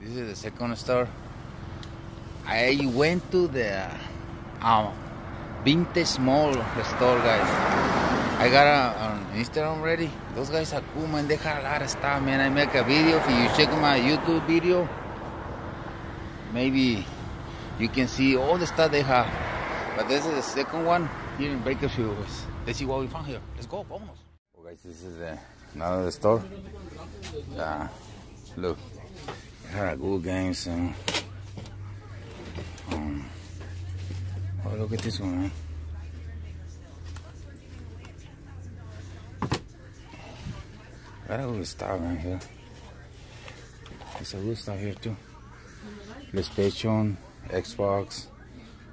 This is the second store. I went to the um, vintage mall store, guys. I got a, on Instagram already. Those guys are cool, man. They got a lot of stuff, man. I make a video. If you check my YouTube video, maybe you can see all the stuff they have. But this is the second one here in Bakersfield. Let's see what we found here. Let's go, vamos. Oh, guys, this is the, another store. Uh, look, there are good game and um, oh, look at this one, man. Got a good stuff man here. There's a good stuff here too. PlayStation, Xbox,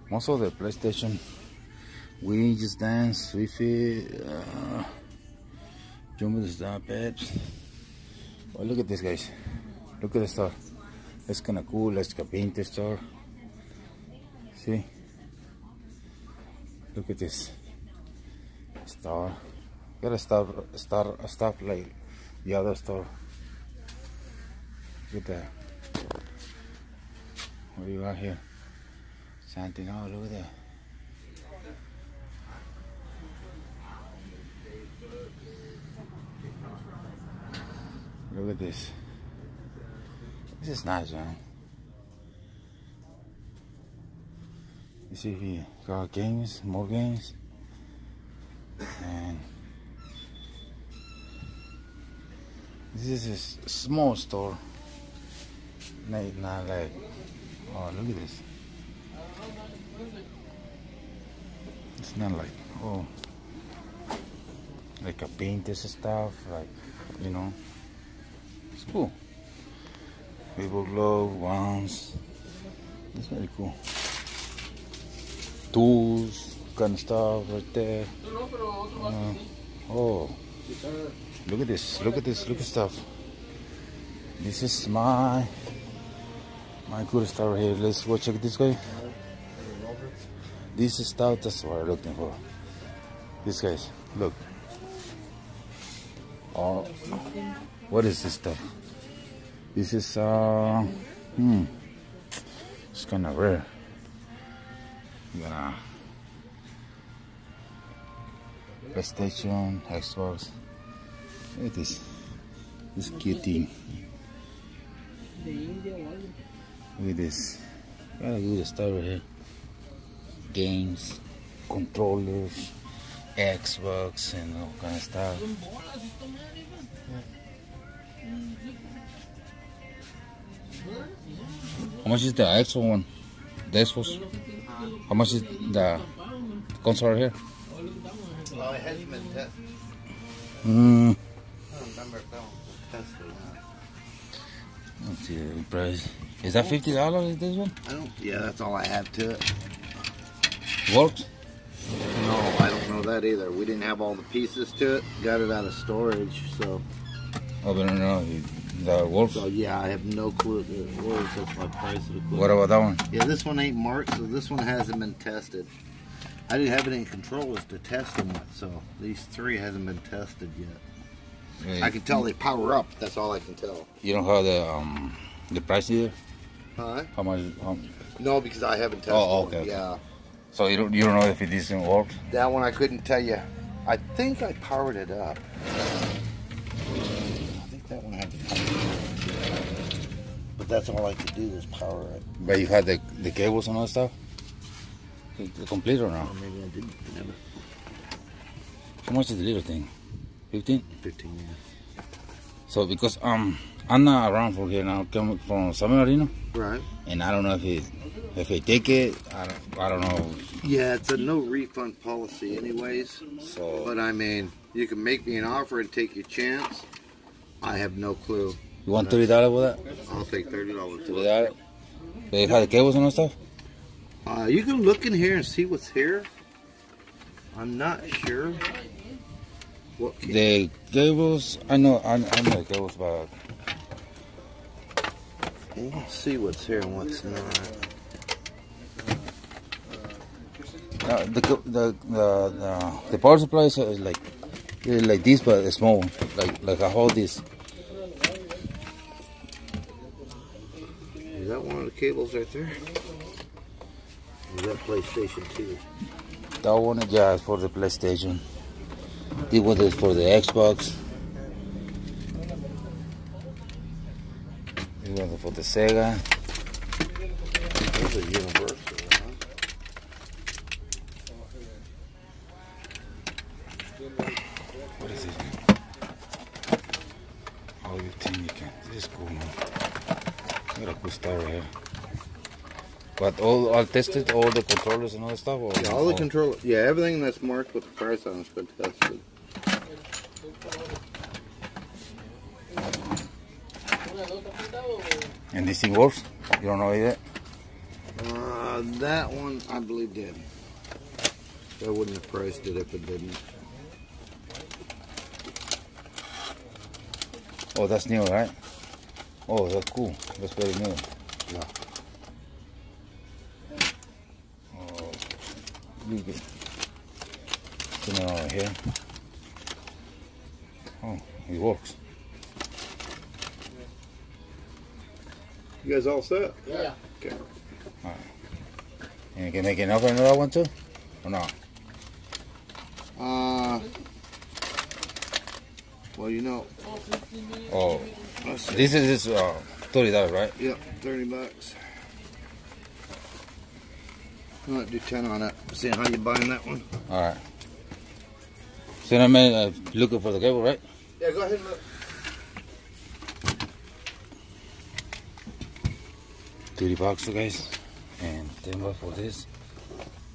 most of the PlayStation, Wii Just Dance, Wi-Fi, uh, Jumbo the Star Peps. Oh, look at this, guys. Look at the store. It's kind of cool. It's like a painted store. See? Look at this. store. Gotta stop, start, stop like the other store. Look at that. What do you got here? Something. Oh, look at that. Look at this. This is nice, man. You see we got games, more games. And this is a small store. Not, not like, oh, look at this. It's not like, oh, like a painted stuff, like, you know. It's cool. People glove, wands. It's very cool. Tools, kind of stuff right there. Uh, oh, look at this! Look at this! Look at stuff. This is my my good stuff here. Let's go check this guy. This is stuff. That's what I'm looking for. This guys, look. Oh, what is this stuff? This is uh, hmm, it's kind of rare. I'm gonna PlayStation, Xbox. Look at this, this cute thing. Look at this. Got a good stuff right here. Games, controllers, Xbox, and all kind of stuff. How much is the Xbox one? The Xbox? How much is the console right here? Oh, it hasn't been tested. I don't remember if that one was tested. Let's see the price. Is that fifty dollars? This one I don't. Yeah, that's all I have to it. works. No, I don't know that either. We didn't have all the pieces to it. Got it out of storage, so Oh, but no, no, that works. so yeah, I have no clue if it works. That's my price of the. What about that one? Yeah, this one ain't marked, so this one hasn't been tested. I didn't have it in controllers to test them with, so these three hasn't been tested yet. I can tell they power up. That's all I can tell. You don't have the um the price either. Huh? How much? How, No, because I haven't tested. Oh, okay. Yeah, so you don't you don't know if it isn't work. that one I couldn't tell you. I think I powered it up. I think that one had to power But that's all I could do is power it. But you had the the cables and all that stuff. The, complete or not? Or maybe I didn't. Never. How much is the little thing? Fifteen. 15 yeah. So because um I'm not around for here now. Coming from San Marino, Right. and I don't know if it if they take it. I don't I don't know. Yeah, it's a no refund policy, anyways. So But I mean, you can make me an offer and take your chance. I have no clue. You want thirty dollars for that? I'll take thirty dollars. Thirty dollars. They have the cables and all stuff. Uh, you can look in here and see what's here. I'm not sure. What The cables, I know, I, I know the cables, but Let's see what's here and what's not. uh, the, the the the the power supply is uh, like like this, but it's small, like like I hold this. Is that one of the cables right there? Is that PlayStation 2? That one is just for the PlayStation. This one is for the Xbox. This one is for the Sega. Those are universal, huh? What is it? Oh, you think you can. This is cool, man. Got a cool stuff right here. But all, all tested, all the controllers and all the stuff? Or Yeah, all the control. Yeah, everything that's marked with the price on has been tested. And this thing works? You don't know yet? Uh, that one I believe did. I wouldn't have priced it if it didn't. Oh, that's new, right? Oh, that's cool. That's very new. Yeah. Look at Put it over here. Oh, it works. You guys all set? Yeah. Okay. All right. And you can make enough for another one too? Or not? Uh. Well, you know. Oh, Let's this is uh, thirty dollars, right? Yep, thirty bucks. I'm gonna do ten on it. See how you buying that one? All right. So I'm uh, looking for the cable, right? Yeah, go ahead and look. Thirty bucks, guys, and ten bucks for this.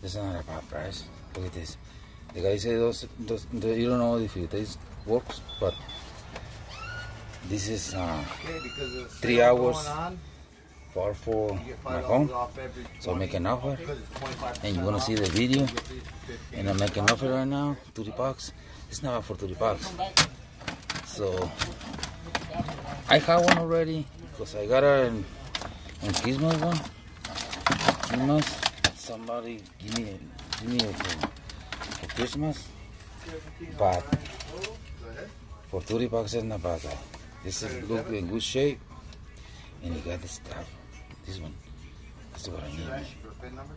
This is not a bad price. Look at this. The guy said those, those the, you don't know if it is, works, but this is uh, Okay, because of the Three hours. On, far for my five phone. dollars off every So I make an offer, because it's 25% and you wanna see the video, You get these 15. and I make an offer right now, thirty bucks. It's not for thirty bucks. So I have one already because I got a in, in Christmas one. Christmas. Somebody give me give me it for, for Christmas. But for thirty bucks it's not bad. This is look in good shape, and you got the stuff. This one. This is what I need. man. For PIN number?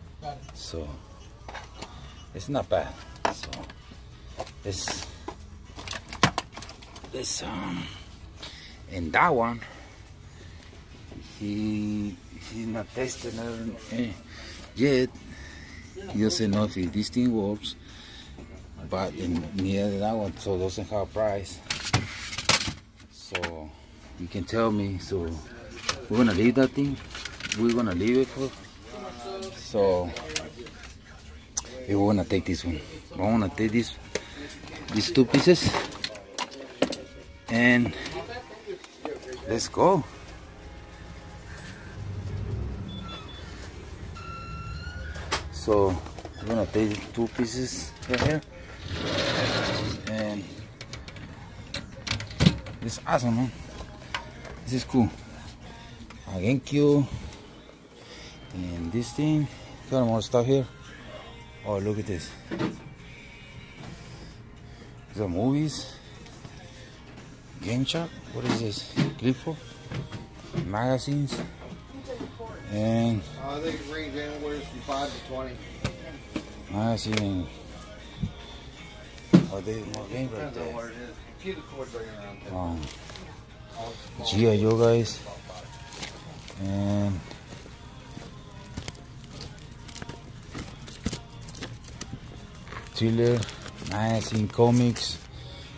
So it's not bad. So this this um and that one he he's not testing it eh, yet. He doesn't know if this thing works. But in near that one so doesn't have a price. So you can tell me so we're gonna leave that thing. We're gonna leave it for so we wanna take this one. I wanna take this these two pieces and let's go. So we're gonna take two pieces right here and this is awesome man. This is cool. Thank GameCube and this thing, got more stuff here. Oh, look at this. The movies. Game shop. What is this? Clipboard. Magazines. And Uh, they range anywhere from five to twenty. magazine. Oh, there's more games right there. what it is. Computer cords right around. Um, G.I. Joe guys. And thriller, magazine, comics.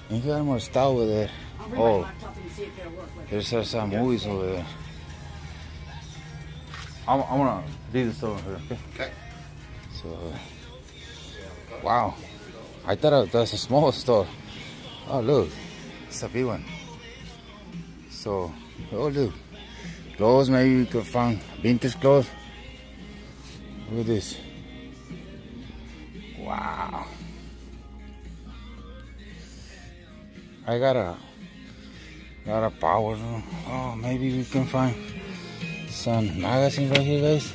And you got more stuff over there. Oh. my laptop and see if it'll work with it. There's uh, some movies over there. I'm, I'm gonna leave this over here, okay? Okay. So, uh, wow. I thought that's a small store. Oh, look. It's a big one. So, oh, look. Clothes, maybe you could find vintage clothes. Look at this. Wow. I got a got a power. Oh, maybe we can find some magazine right here, guys.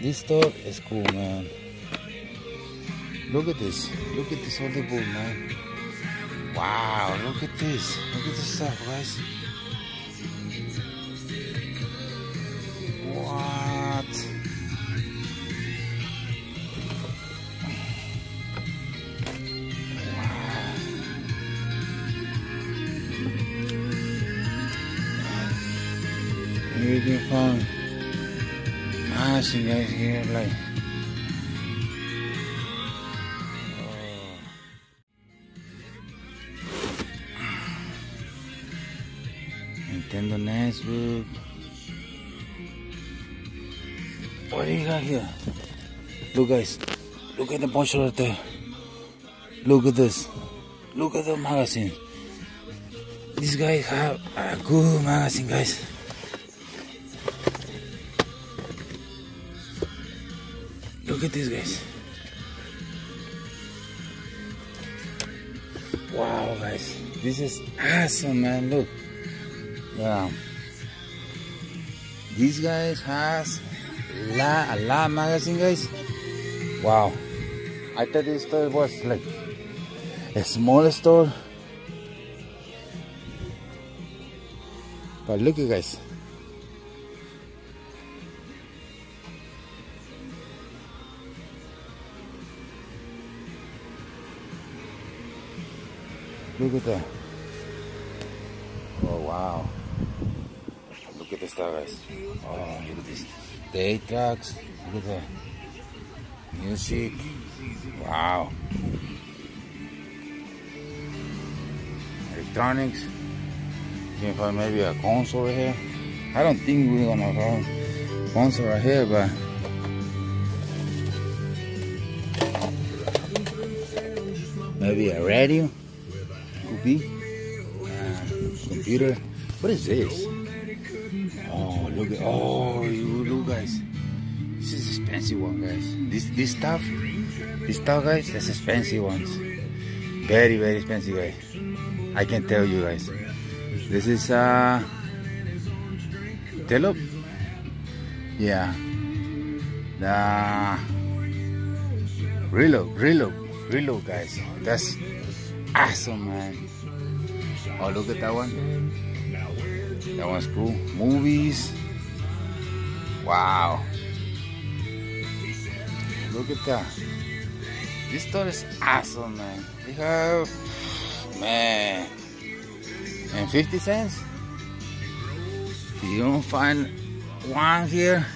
This store is cool, man. Look at this. Look at this other book, man. Wow, look at this. Look at this stuff, guys. Magazine guys here like oh. Nintendo NES book. What do you got here? Look guys, look at the bunch right there. Look at this. Look at the magazine. These guys have a good magazine guys. Look at these guys. Wow guys. This is awesome man. Look. Yeah. These guys has La La magazine guys. Wow. I thought this store was like a small store. But look you guys. Look at that. Oh wow. Look at star guys. Oh look at this. The eight tracks. Look at that. Music. Wow. Electronics. You can find maybe a console right here. I don't think we're gonna find console right here, but maybe a radio be. Uh, computer. What is this? Oh, look at oh, look guys. This is expensive one, guys. This this stuff, this stuff, guys, that's expensive ones. Very very expensive, guys. I can tell you guys. This is uh, Telop. Yeah. The reload, reload, reload, guys. That's awesome, man. Oh, look at that one. That one's cool. Movies. Wow. Look at that. This store is awesome, man. They have, man, and 50 cents. You don't find one here,